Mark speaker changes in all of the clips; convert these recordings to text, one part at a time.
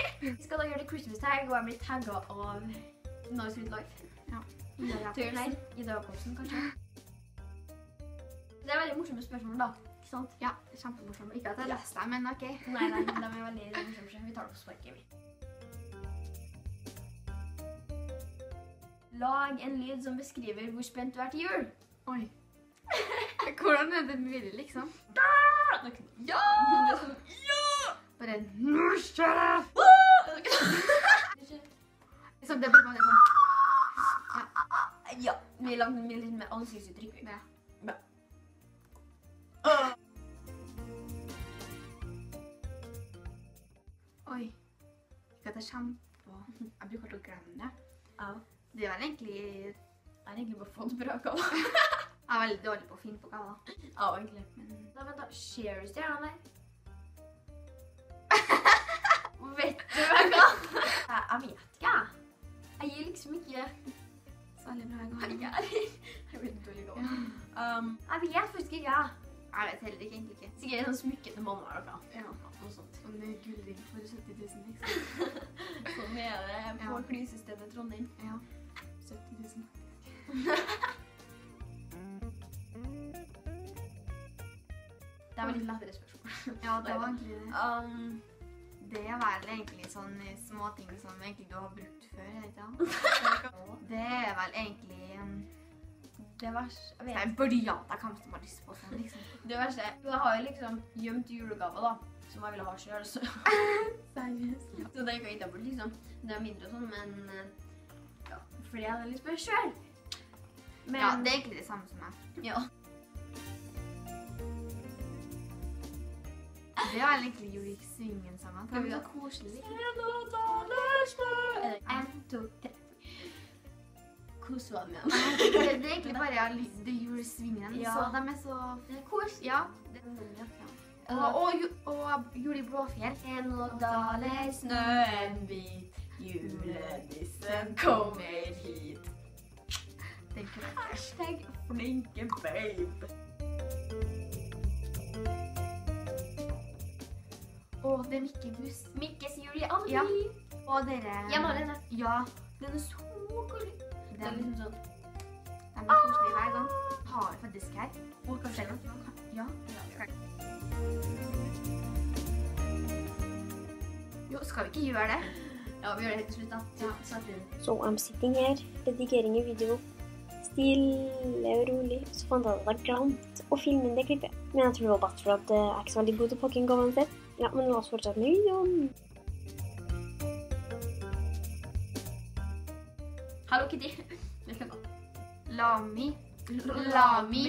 Speaker 1: tagg, og jeg blir tagga av Nice Sweet Life.
Speaker 2: Ja.
Speaker 1: Turen her. Ida Jacobsen, kanskje. Det er veldig morsomme spørsmål, da. Ikke sant?
Speaker 2: Ja, det er. Ikke at jeg leste dem, men ok.
Speaker 1: Nei, nei, de er veldig morsomme. Vi tar det på sparket, vi. Lag en lyd som beskriver hvor spent du er til jul.
Speaker 2: Oi. Hvordan er det mulig, liksom?
Speaker 1: Ja!
Speaker 2: Bare Nå up! Liksom, det blir bare sånn
Speaker 1: Ja. Vi lagde lagd litt med ansiktsuttrykk. vi.
Speaker 2: Ja. Oi. Ikke at jeg kommer på Jeg bruker alltid å glemme det.
Speaker 1: Ja.
Speaker 2: Det er vel egentlig Jeg
Speaker 1: er har egentlig bare fått bra gave.
Speaker 2: er veldig dårlig på å finne på gaver.
Speaker 1: Ja, egentlig.
Speaker 2: Men
Speaker 1: Da, vent da. Share stjernene der. Vet du hva jeg vet ikke, jeg. Gir liksom ikke
Speaker 2: særlig bra
Speaker 1: Jeg er jeg er dårlig nå. Jeg vet faktisk ikke, jeg.
Speaker 2: Vet heller ikke, egentlig ikke.
Speaker 1: Sikkert sånn smykke til mamma eller noe.
Speaker 2: Ja.
Speaker 1: Noe sånt.
Speaker 2: Sånn med gullring for 70 000, liksom.
Speaker 1: Sånn er det på
Speaker 2: Ja.
Speaker 1: flysystemet Trondheim.
Speaker 2: Ja. 70 000.
Speaker 1: Det var litt lettere spørsmål.
Speaker 2: Ja, det var egentlig det.
Speaker 1: Um,
Speaker 2: Det er vel egentlig sånne småting som egentlig du har brukt før, er det ikke det? Det er vel egentlig um,
Speaker 1: det verste jeg
Speaker 2: Det
Speaker 1: vet.
Speaker 2: er briljanter hvem som har lyst på sånn, liksom.
Speaker 1: Det verste Jeg har jo liksom gjemt julegaver, da. Som jeg ville ha sjøl. Så,
Speaker 2: Seriøst?
Speaker 1: så det jeg ikke bort, liksom. Det er mindre og sånn, men ja, fordi jeg hadde lyst på det sjøl. Men
Speaker 2: Ja, det er egentlig det samme som meg.
Speaker 1: ja.
Speaker 2: Det var egentlig egentlig Jurik
Speaker 1: Svingen sammen.
Speaker 2: Det
Speaker 1: var
Speaker 2: så koselig.
Speaker 1: En, to, tre. Kos var med.
Speaker 2: Det er egentlig bare jeg har lyst til Jurik Svingen,
Speaker 1: Ja.
Speaker 2: så de er så
Speaker 1: Det er kos.
Speaker 2: Ja. Det, og, og, og Juli Blåfjell.
Speaker 1: En og daler snøen hvit, julenissen kommer hit. Hashtag flinke babe.
Speaker 2: Og det er Mikke Buss.
Speaker 1: Mikkes jul i alle
Speaker 2: Ja. Og dere
Speaker 1: Hjemme alene.
Speaker 2: Ja.
Speaker 1: Den er så koselig. Den er liksom sånn
Speaker 2: Den er koselig hver gang. Har faktisk her.
Speaker 1: Og kanskje det
Speaker 2: Ja. Jo, skal vi ikke gjøre det?
Speaker 1: Ja, vi gjør det helt til slutt, da.
Speaker 2: Ja.
Speaker 3: så I'm sitting here, redigering i video. Stille og rolig. Så fant jeg at jeg glemte å filme det klippet. Men jeg tror det var bare fordi at jeg er ikke så veldig god til å pakke inn gavene selv. Ja, men la oss fortsette med videoen.
Speaker 1: Hallo, Kitty.
Speaker 2: Lami. Lami.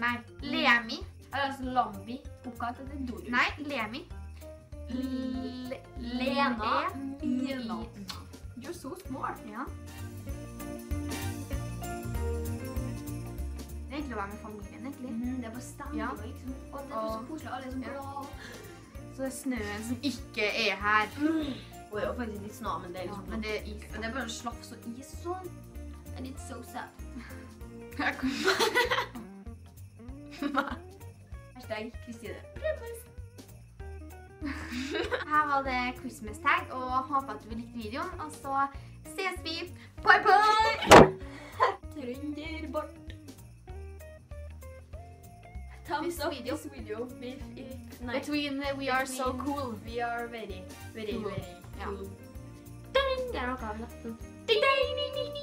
Speaker 2: Nei, Lemi.
Speaker 1: Eller altså Lambi. Oppkalt etter Dorus.
Speaker 2: Nei, Lemi.
Speaker 1: Lena
Speaker 2: Mina.
Speaker 1: Mina. You're so smart.
Speaker 2: Ja. Det er egentlig å være med familien, egentlig.
Speaker 1: Mm, det er bare stemning,
Speaker 2: Ja.
Speaker 1: liksom. Og det er så koselig. Alle er så
Speaker 2: Ja. Så det er snøen som ikke er her.
Speaker 1: Og det er jo faktisk litt snå, men det er
Speaker 2: Ja,
Speaker 1: liksom
Speaker 2: men det er is.
Speaker 1: Men det er bare slafs og is og sånn. And it's so sad.
Speaker 2: Jeg kommer
Speaker 1: Hashtag Kristine.
Speaker 2: Her var det Christmas tag, og håper at du likte videoen. Og så ses vi. Bye, bye!
Speaker 1: Trønderbart. Thumbs
Speaker 2: This
Speaker 1: up
Speaker 2: video.
Speaker 1: this video. If, if, nei.
Speaker 2: Between uh, we are so cool.
Speaker 1: We are very, very,
Speaker 2: Cool.
Speaker 1: very cool. Ding! Det er noe av det. Ding, ding, ding, ding, ding.